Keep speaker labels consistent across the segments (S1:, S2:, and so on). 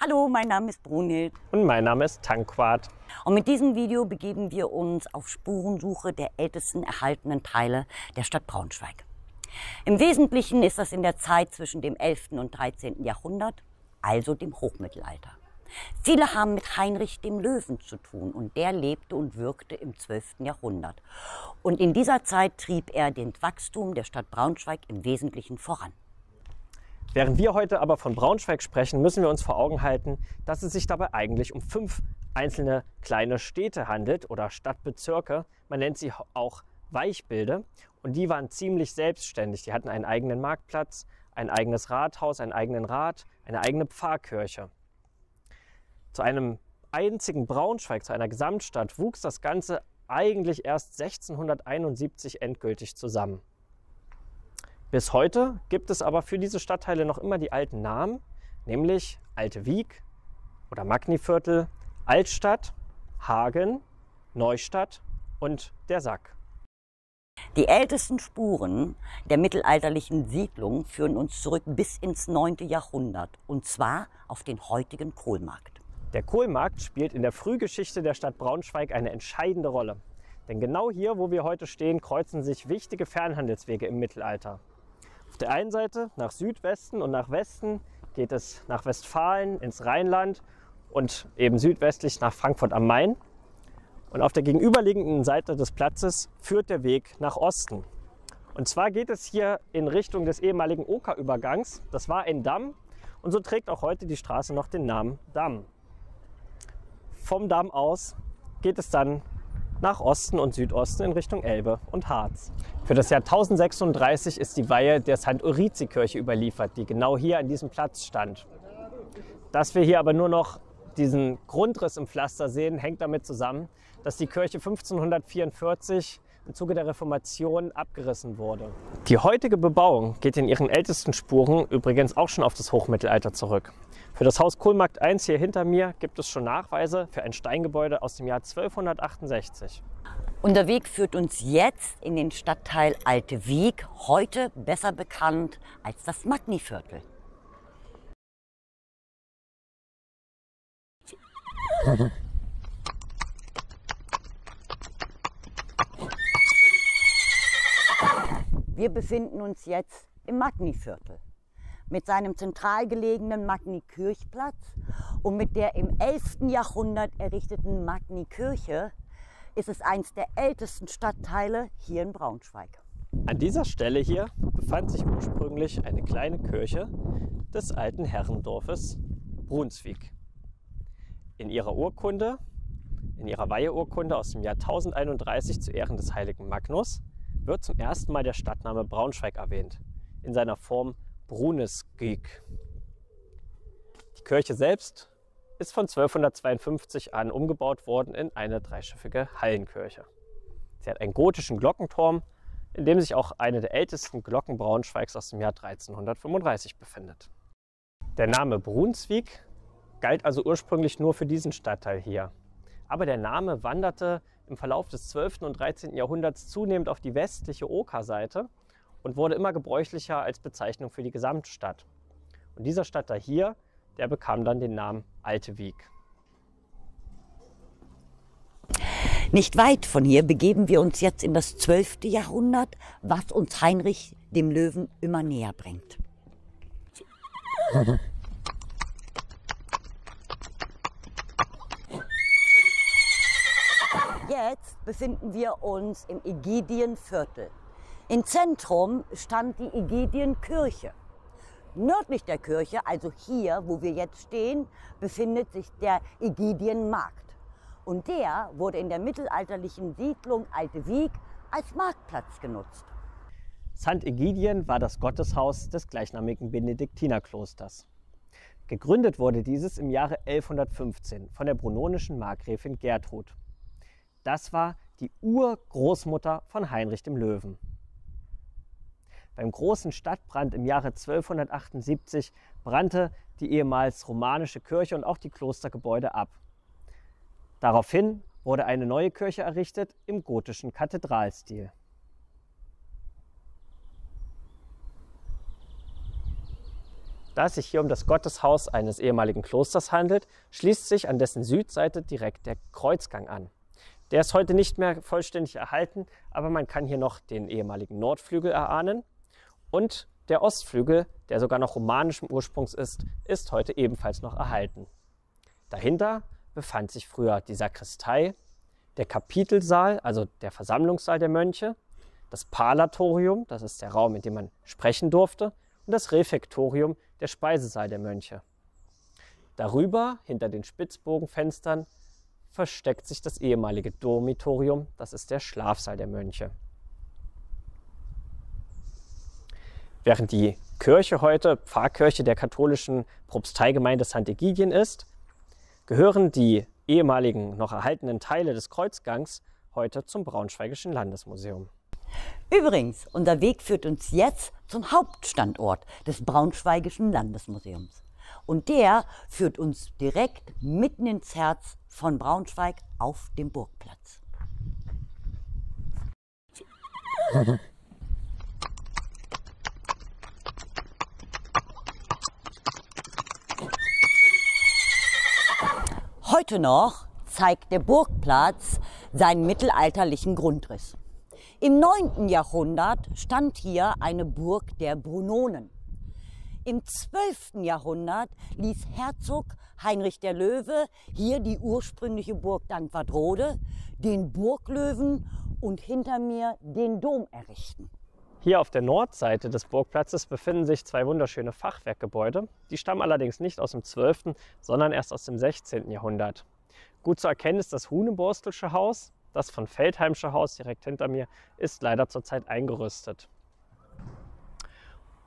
S1: Hallo, mein Name ist Brunhild.
S2: Und mein Name ist Tankwart.
S1: Und mit diesem Video begeben wir uns auf Spurensuche der ältesten erhaltenen Teile der Stadt Braunschweig. Im Wesentlichen ist das in der Zeit zwischen dem 11. und 13. Jahrhundert, also dem Hochmittelalter. Viele haben mit Heinrich dem Löwen zu tun und der lebte und wirkte im 12. Jahrhundert. Und in dieser Zeit trieb er den Wachstum der Stadt Braunschweig im Wesentlichen voran.
S2: Während wir heute aber von Braunschweig sprechen, müssen wir uns vor Augen halten, dass es sich dabei eigentlich um fünf einzelne kleine Städte handelt oder Stadtbezirke. Man nennt sie auch Weichbilde. Und die waren ziemlich selbstständig. Die hatten einen eigenen Marktplatz, ein eigenes Rathaus, einen eigenen Rat, eine eigene Pfarrkirche. Zu einem einzigen Braunschweig, zu einer Gesamtstadt, wuchs das Ganze eigentlich erst 1671 endgültig zusammen. Bis heute gibt es aber für diese Stadtteile noch immer die alten Namen, nämlich Alte Wieg oder Magniviertel, Altstadt, Hagen, Neustadt und der Sack.
S1: Die ältesten Spuren der mittelalterlichen Siedlung führen uns zurück bis ins 9. Jahrhundert und zwar auf den heutigen Kohlmarkt.
S2: Der Kohlmarkt spielt in der Frühgeschichte der Stadt Braunschweig eine entscheidende Rolle. Denn genau hier, wo wir heute stehen, kreuzen sich wichtige Fernhandelswege im Mittelalter. Auf der einen Seite nach Südwesten und nach Westen geht es nach Westfalen ins Rheinland und eben südwestlich nach Frankfurt am Main. Und auf der gegenüberliegenden Seite des Platzes führt der Weg nach Osten. Und zwar geht es hier in Richtung des ehemaligen Okerübergangs. Das war ein Damm und so trägt auch heute die Straße noch den Namen Damm. Vom Damm aus geht es dann nach Osten und Südosten in Richtung Elbe und Harz. Für das Jahr 1036 ist die Weihe der St. Urizi-Kirche überliefert, die genau hier an diesem Platz stand. Dass wir hier aber nur noch diesen Grundriss im Pflaster sehen, hängt damit zusammen, dass die Kirche 1544 im Zuge der Reformation abgerissen wurde. Die heutige Bebauung geht in ihren ältesten Spuren übrigens auch schon auf das Hochmittelalter zurück. Für das Haus Kohlmarkt 1 hier hinter mir gibt es schon Nachweise für ein Steingebäude aus dem Jahr 1268.
S1: Unser Weg führt uns jetzt in den Stadtteil Alte Wieg, heute besser bekannt als das Magniviertel. Wir befinden uns jetzt im Magniviertel mit seinem zentral gelegenen Magni-Kirchplatz und mit der im 11. Jahrhundert errichteten Magni-Kirche ist es eines der ältesten Stadtteile hier in Braunschweig.
S2: An dieser Stelle hier befand sich ursprünglich eine kleine Kirche des alten Herrendorfes Brunswick. In ihrer Urkunde, in ihrer Weiheurkunde aus dem Jahr 1031 zu Ehren des heiligen Magnus, wird zum ersten Mal der Stadtname Braunschweig erwähnt, in seiner Form Bruneskig. Die Kirche selbst ist von 1252 an umgebaut worden in eine dreischiffige Hallenkirche. Sie hat einen gotischen Glockenturm, in dem sich auch eine der ältesten Glocken Braunschweigs aus dem Jahr 1335 befindet. Der Name Brunswick galt also ursprünglich nur für diesen Stadtteil hier. Aber der Name wanderte im Verlauf des 12. und 13. Jahrhunderts zunehmend auf die westliche Okerseite und wurde immer gebräuchlicher als Bezeichnung für die Gesamtstadt. Und dieser Stadtteil hier, der bekam dann den Namen Alte Wieg.
S1: Nicht weit von hier begeben wir uns jetzt in das 12. Jahrhundert, was uns Heinrich dem Löwen immer näher bringt. Jetzt befinden wir uns im Ägidienviertel. Im Zentrum stand die Ägidienkirche. Nördlich der Kirche, also hier, wo wir jetzt stehen, befindet sich der Ägidienmarkt. Und der wurde in der mittelalterlichen Siedlung Alte Wieg als Marktplatz genutzt.
S2: St. Ägidien war das Gotteshaus des gleichnamigen Benediktinerklosters. Gegründet wurde dieses im Jahre 1115 von der brunonischen Markgräfin Gertrud. Das war die Urgroßmutter von Heinrich dem Löwen. Beim großen Stadtbrand im Jahre 1278 brannte die ehemals romanische Kirche und auch die Klostergebäude ab. Daraufhin wurde eine neue Kirche errichtet im gotischen Kathedralstil. Da es sich hier um das Gotteshaus eines ehemaligen Klosters handelt, schließt sich an dessen Südseite direkt der Kreuzgang an. Der ist heute nicht mehr vollständig erhalten, aber man kann hier noch den ehemaligen Nordflügel erahnen. Und der Ostflügel, der sogar noch romanischen Ursprungs ist, ist heute ebenfalls noch erhalten. Dahinter befand sich früher die Sakristei, der Kapitelsaal, also der Versammlungssaal der Mönche, das Parlatorium, das ist der Raum, in dem man sprechen durfte, und das Refektorium, der Speisesaal der Mönche. Darüber, hinter den Spitzbogenfenstern, versteckt sich das ehemalige Dormitorium, das ist der Schlafsaal der Mönche. Während die Kirche heute Pfarrkirche der katholischen Propsteigemeinde St. Egidien ist, gehören die ehemaligen noch erhaltenen Teile des Kreuzgangs heute zum Braunschweigischen Landesmuseum.
S1: Übrigens, unser Weg führt uns jetzt zum Hauptstandort des Braunschweigischen Landesmuseums. Und der führt uns direkt mitten ins Herz von Braunschweig auf dem Burgplatz. Heute noch zeigt der Burgplatz seinen mittelalterlichen Grundriss. Im 9. Jahrhundert stand hier eine Burg der Brunonen. Im 12. Jahrhundert ließ Herzog Heinrich der Löwe hier die ursprüngliche Burg Danquadrode, den Burglöwen und hinter mir den Dom errichten.
S2: Hier auf der Nordseite des Burgplatzes befinden sich zwei wunderschöne Fachwerkgebäude. Die stammen allerdings nicht aus dem 12., sondern erst aus dem 16. Jahrhundert. Gut zu erkennen ist das Huneborstelsche Haus, das von Feldheimsche Haus direkt hinter mir ist leider zurzeit eingerüstet.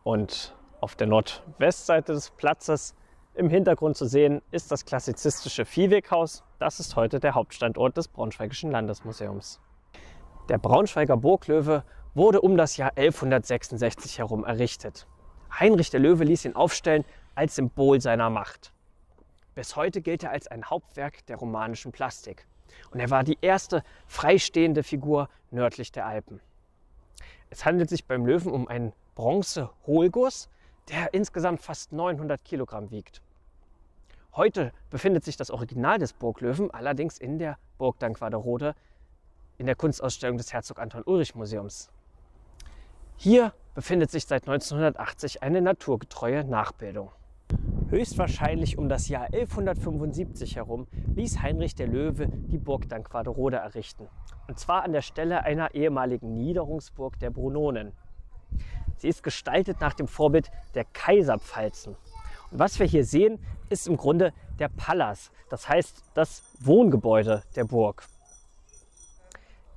S2: Und auf der Nordwestseite des Platzes im Hintergrund zu sehen ist das klassizistische Viehweghaus. Das ist heute der Hauptstandort des Braunschweigischen Landesmuseums. Der Braunschweiger Burglöwe wurde um das Jahr 1166 herum errichtet. Heinrich der Löwe ließ ihn aufstellen als Symbol seiner Macht. Bis heute gilt er als ein Hauptwerk der romanischen Plastik und er war die erste freistehende Figur nördlich der Alpen. Es handelt sich beim Löwen um einen Bronze-Hohlguss, der insgesamt fast 900 Kilogramm wiegt. Heute befindet sich das Original des Burglöwen allerdings in der Burg Dankwaderode in der Kunstausstellung des Herzog Anton Ulrich Museums. Hier befindet sich seit 1980 eine naturgetreue Nachbildung. Höchstwahrscheinlich um das Jahr 1175 herum ließ Heinrich der Löwe die Burg Dankwaderode errichten. Und zwar an der Stelle einer ehemaligen Niederungsburg der Brunonen. Sie ist gestaltet nach dem Vorbild der Kaiserpfalzen. Und was wir hier sehen, ist im Grunde der Palas, das heißt das Wohngebäude der Burg.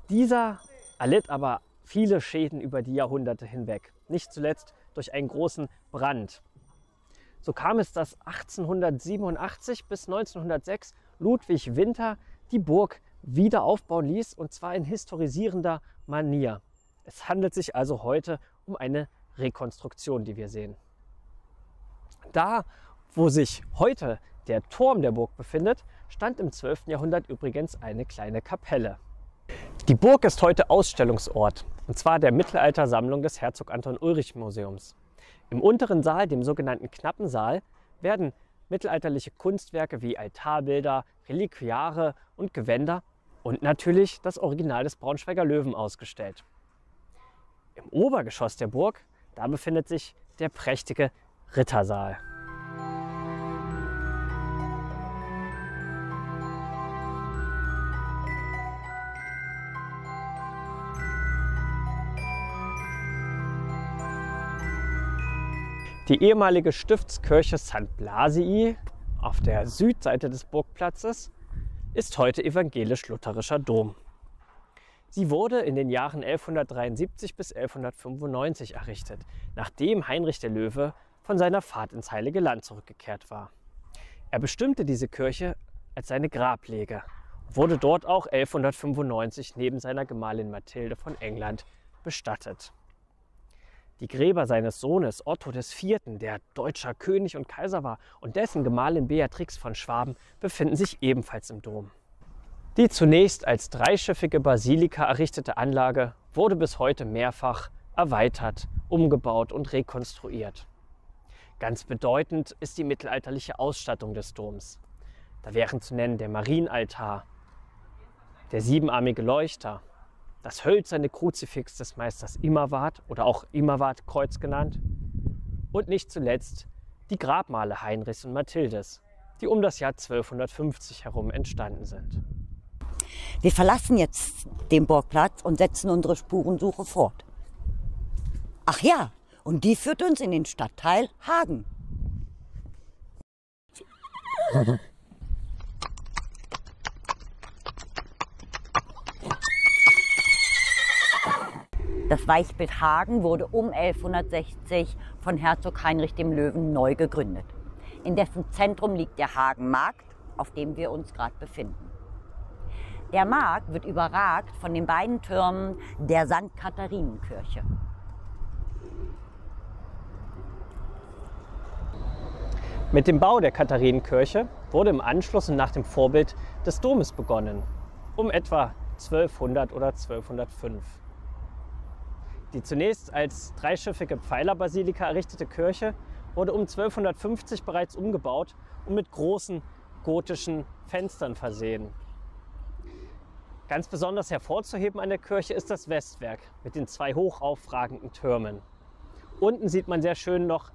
S2: Dieser erlitt aber viele Schäden über die Jahrhunderte hinweg, nicht zuletzt durch einen großen Brand. So kam es, dass 1887 bis 1906 Ludwig Winter die Burg wieder aufbauen ließ und zwar in historisierender Manier. Es handelt sich also heute um eine Rekonstruktion, die wir sehen. Da, wo sich heute der Turm der Burg befindet, stand im 12. Jahrhundert übrigens eine kleine Kapelle. Die Burg ist heute Ausstellungsort, und zwar der Mittelaltersammlung des Herzog Anton Ulrich Museums. Im unteren Saal, dem sogenannten Knappen Saal, werden mittelalterliche Kunstwerke wie Altarbilder, Reliquiare und Gewänder und natürlich das Original des Braunschweiger Löwen ausgestellt. Im Obergeschoss der Burg, da befindet sich der prächtige Rittersaal. Die ehemalige Stiftskirche St. Blasii auf der Südseite des Burgplatzes ist heute evangelisch-lutherischer Dom. Sie wurde in den Jahren 1173 bis 1195 errichtet, nachdem Heinrich der Löwe von seiner Fahrt ins Heilige Land zurückgekehrt war. Er bestimmte diese Kirche als seine Grablege und wurde dort auch 1195 neben seiner Gemahlin Mathilde von England bestattet. Die Gräber seines Sohnes Otto IV., der deutscher König und Kaiser war, und dessen Gemahlin Beatrix von Schwaben befinden sich ebenfalls im Dom. Die zunächst als dreischiffige Basilika errichtete Anlage wurde bis heute mehrfach erweitert, umgebaut und rekonstruiert. Ganz bedeutend ist die mittelalterliche Ausstattung des Doms. Da wären zu nennen der Marienaltar, der siebenarmige Leuchter, das hölzerne Kruzifix des Meisters Immerwart oder auch Immerwart-Kreuz genannt und nicht zuletzt die Grabmale Heinrichs und Mathildes, die um das Jahr 1250 herum entstanden sind.
S1: Wir verlassen jetzt den Burgplatz und setzen unsere Spurensuche fort. Ach ja, und die führt uns in den Stadtteil Hagen. Das Weichbild Hagen wurde um 1160 von Herzog Heinrich dem Löwen neu gegründet. In dessen Zentrum liegt der Hagenmarkt, auf dem wir uns gerade befinden. Der Markt wird überragt von den beiden Türmen der St. Katharinenkirche.
S2: Mit dem Bau der Katharinenkirche wurde im Anschluss und nach dem Vorbild des Domes begonnen, um etwa 1200 oder 1205. Die zunächst als dreischiffige Pfeilerbasilika errichtete Kirche wurde um 1250 bereits umgebaut und mit großen gotischen Fenstern versehen. Ganz besonders hervorzuheben an der Kirche ist das Westwerk mit den zwei hochaufragenden Türmen. Unten sieht man sehr schön noch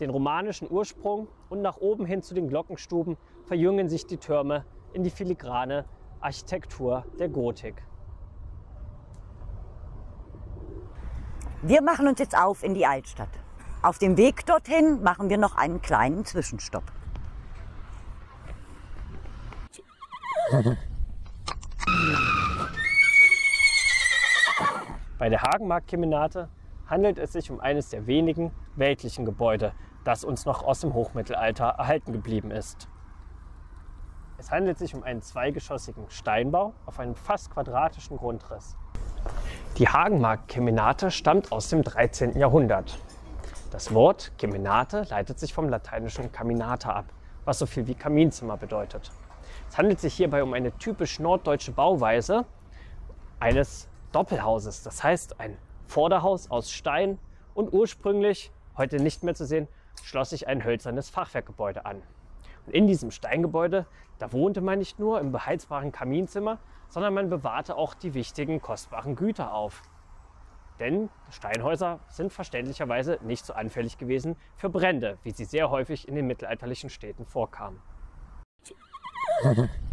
S2: den romanischen Ursprung und nach oben hin zu den Glockenstuben verjüngen sich die Türme in die filigrane Architektur der Gotik.
S1: Wir machen uns jetzt auf in die Altstadt. Auf dem Weg dorthin machen wir noch einen kleinen Zwischenstopp.
S2: Bei der Hagenmarkt-Kemenate handelt es sich um eines der wenigen weltlichen Gebäude, das uns noch aus dem Hochmittelalter erhalten geblieben ist. Es handelt sich um einen zweigeschossigen Steinbau auf einem fast quadratischen Grundriss. Die Hagenmarkt-Kemenate stammt aus dem 13. Jahrhundert. Das Wort Kemenate leitet sich vom lateinischen Caminata ab, was so viel wie Kaminzimmer bedeutet. Es handelt sich hierbei um eine typisch norddeutsche Bauweise eines Doppelhauses, das heißt ein Vorderhaus aus Stein und ursprünglich, heute nicht mehr zu sehen, schloss sich ein hölzernes Fachwerkgebäude an. Und in diesem Steingebäude, da wohnte man nicht nur im beheizbaren Kaminzimmer, sondern man bewahrte auch die wichtigen, kostbaren Güter auf. Denn Steinhäuser sind verständlicherweise nicht so anfällig gewesen für Brände, wie sie sehr häufig in den mittelalterlichen Städten vorkamen.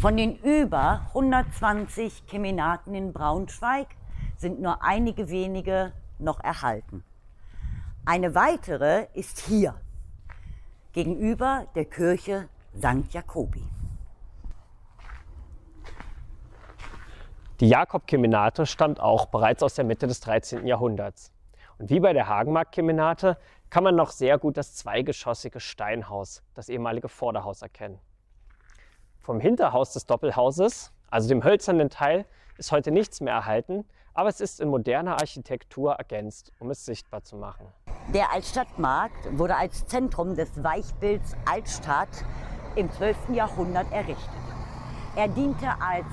S1: Von den über 120 Kemenaten in Braunschweig sind nur einige wenige noch erhalten. Eine weitere ist hier, gegenüber der Kirche St. Jakobi.
S2: Die Jakob-Kemenate stammt auch bereits aus der Mitte des 13. Jahrhunderts. Und wie bei der Hagenmarkt-Kemenate kann man noch sehr gut das zweigeschossige Steinhaus, das ehemalige Vorderhaus, erkennen. Vom Hinterhaus des Doppelhauses, also dem hölzernen Teil, ist heute nichts mehr erhalten, aber es ist in moderner Architektur ergänzt, um es sichtbar zu machen.
S1: Der Altstadtmarkt wurde als Zentrum des Weichbilds Altstadt im 12. Jahrhundert errichtet. Er diente als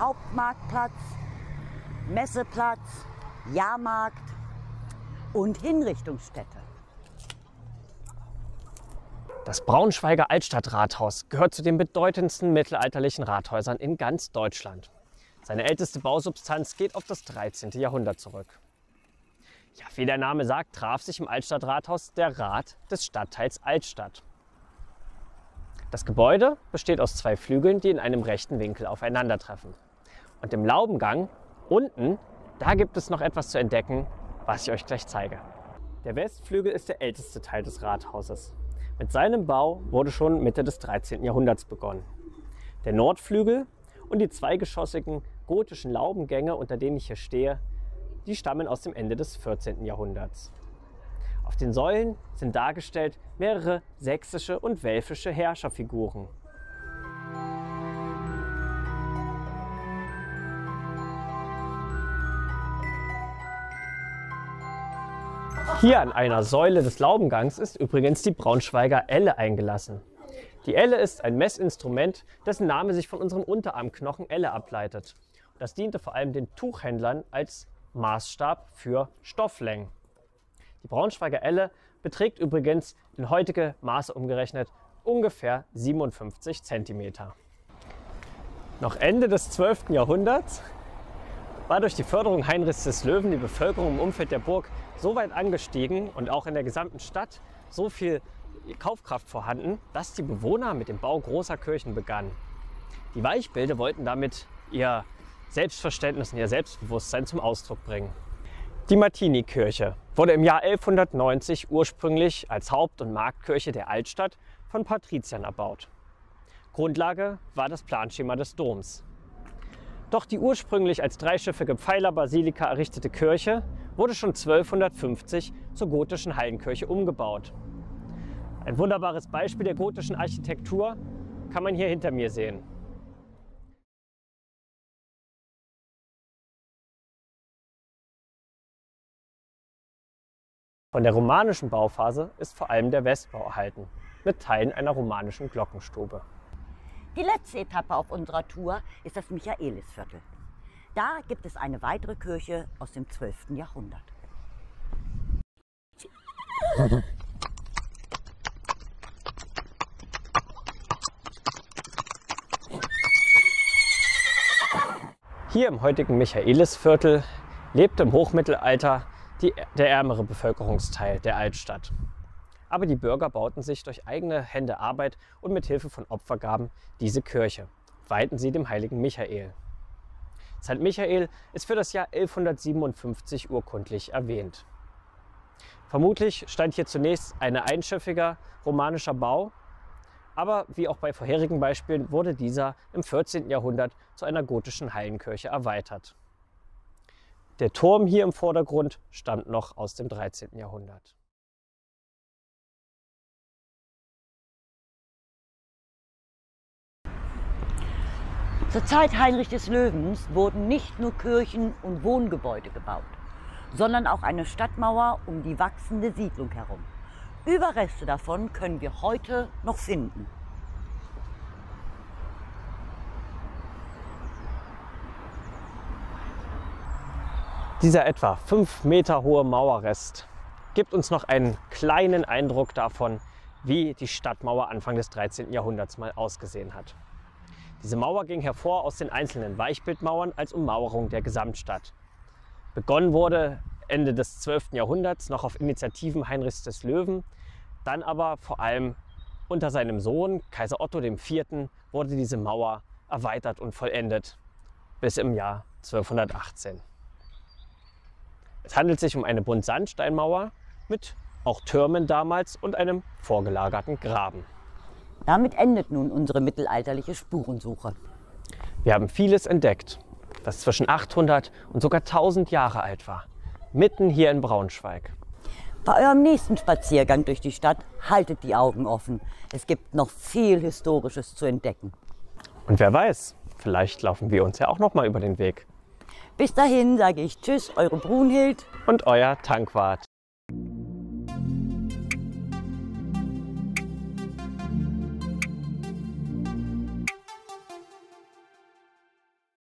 S1: Hauptmarktplatz, Messeplatz, Jahrmarkt und Hinrichtungsstätte.
S2: Das Braunschweiger Altstadtrathaus gehört zu den bedeutendsten mittelalterlichen Rathäusern in ganz Deutschland. Seine älteste Bausubstanz geht auf das 13. Jahrhundert zurück. Ja, wie der Name sagt, traf sich im Altstadtrathaus der Rat des Stadtteils Altstadt. Das Gebäude besteht aus zwei Flügeln, die in einem rechten Winkel aufeinandertreffen. Und im Laubengang unten, da gibt es noch etwas zu entdecken, was ich euch gleich zeige. Der Westflügel ist der älteste Teil des Rathauses. Mit seinem Bau wurde schon Mitte des 13. Jahrhunderts begonnen. Der Nordflügel und die zweigeschossigen gotischen Laubengänge, unter denen ich hier stehe, die stammen aus dem Ende des 14. Jahrhunderts. Auf den Säulen sind dargestellt mehrere sächsische und welfische Herrscherfiguren. Hier an einer Säule des Laubengangs ist übrigens die Braunschweiger Elle eingelassen. Die Elle ist ein Messinstrument, dessen Name sich von unserem Unterarmknochen Elle ableitet. Das diente vor allem den Tuchhändlern als Maßstab für Stofflängen. Die Braunschweiger Elle beträgt übrigens in heutige Maße umgerechnet ungefähr 57 cm. Noch Ende des 12. Jahrhunderts war durch die Förderung Heinrichs des Löwen die Bevölkerung im Umfeld der Burg so weit angestiegen und auch in der gesamten Stadt so viel Kaufkraft vorhanden, dass die Bewohner mit dem Bau großer Kirchen begannen. Die Weichbilder wollten damit ihr Selbstverständnis und ihr Selbstbewusstsein zum Ausdruck bringen. Die Martini-Kirche wurde im Jahr 1190 ursprünglich als Haupt- und Marktkirche der Altstadt von Patriziern erbaut. Grundlage war das Planschema des Doms. Doch die ursprünglich als dreischiffige Pfeilerbasilika errichtete Kirche wurde schon 1250 zur gotischen Hallenkirche umgebaut. Ein wunderbares Beispiel der gotischen Architektur kann man hier hinter mir sehen. Von der romanischen Bauphase ist vor allem der Westbau erhalten, mit Teilen einer romanischen Glockenstube.
S1: Die letzte Etappe auf unserer Tour ist das Michaelisviertel. Da gibt es eine weitere Kirche aus dem 12. Jahrhundert.
S2: Hier im heutigen Michaelisviertel lebte im Hochmittelalter die, der ärmere Bevölkerungsteil der Altstadt. Aber die Bürger bauten sich durch eigene Hände Arbeit und mit Hilfe von Opfergaben diese Kirche, weihten sie dem heiligen Michael. St. Michael ist für das Jahr 1157 urkundlich erwähnt. Vermutlich stand hier zunächst ein einschiffiger romanischer Bau, aber wie auch bei vorherigen Beispielen wurde dieser im 14. Jahrhundert zu einer gotischen Hallenkirche erweitert. Der Turm hier im Vordergrund stammt noch aus dem 13. Jahrhundert.
S1: Zur Zeit Heinrich des Löwens wurden nicht nur Kirchen und Wohngebäude gebaut, sondern auch eine Stadtmauer um die wachsende Siedlung herum. Überreste davon können wir heute noch finden.
S2: Dieser etwa fünf Meter hohe Mauerrest gibt uns noch einen kleinen Eindruck davon, wie die Stadtmauer Anfang des 13. Jahrhunderts mal ausgesehen hat. Diese Mauer ging hervor aus den einzelnen Weichbildmauern als Ummauerung der Gesamtstadt. Begonnen wurde Ende des 12. Jahrhunderts noch auf Initiativen Heinrichs des Löwen, dann aber vor allem unter seinem Sohn Kaiser Otto IV. wurde diese Mauer erweitert und vollendet bis im Jahr 1218. Es handelt sich um eine Buntsandsteinmauer mit auch Türmen damals und einem vorgelagerten Graben.
S1: Damit endet nun unsere mittelalterliche Spurensuche.
S2: Wir haben vieles entdeckt, das zwischen 800 und sogar 1000 Jahre alt war, mitten hier in Braunschweig.
S1: Bei eurem nächsten Spaziergang durch die Stadt haltet die Augen offen. Es gibt noch viel Historisches zu entdecken.
S2: Und wer weiß, vielleicht laufen wir uns ja auch noch mal über den Weg.
S1: Bis dahin sage ich Tschüss, eure Brunhild
S2: und euer Tankwart.